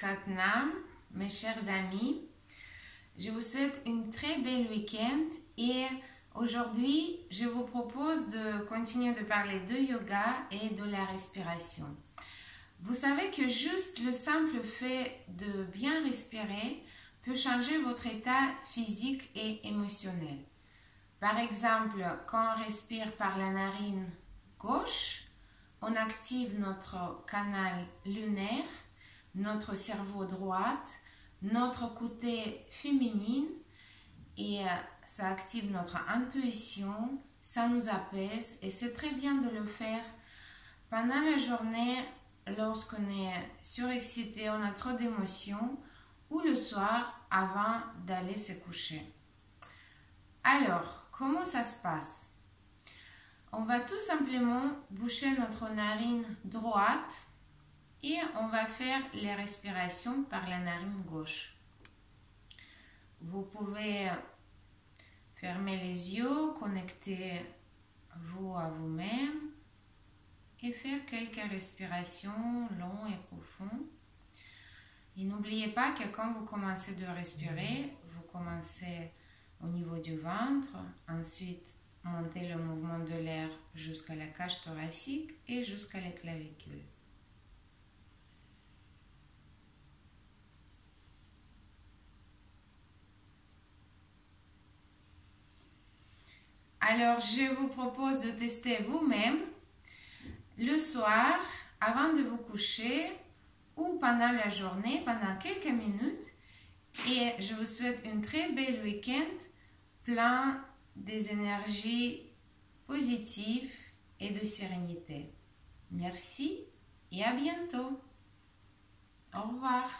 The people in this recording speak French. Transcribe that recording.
Satnam, mes chers amis. Je vous souhaite une très belle week-end et aujourd'hui, je vous propose de continuer de parler de yoga et de la respiration. Vous savez que juste le simple fait de bien respirer peut changer votre état physique et émotionnel. Par exemple, quand on respire par la narine gauche, on active notre canal lunaire, notre cerveau droit, notre côté féminine et euh, ça active notre intuition, ça nous apaise et c'est très bien de le faire pendant la journée lorsqu'on est surexcité, on a trop d'émotions ou le soir avant d'aller se coucher. Alors, comment ça se passe? On va tout simplement boucher notre narine droite et on va faire les respirations par la narine gauche. Vous pouvez fermer les yeux, connecter vous à vous-même et faire quelques respirations longues et profondes. Et n'oubliez pas que quand vous commencez de respirer, vous commencez au niveau du ventre, ensuite monter le mouvement de l'air jusqu'à la cage thoracique et jusqu'à la clavicule. Alors, je vous propose de tester vous-même le soir avant de vous coucher ou pendant la journée, pendant quelques minutes. Et je vous souhaite une très belle week-end plein des énergies positives et de sérénité. Merci et à bientôt. Au revoir.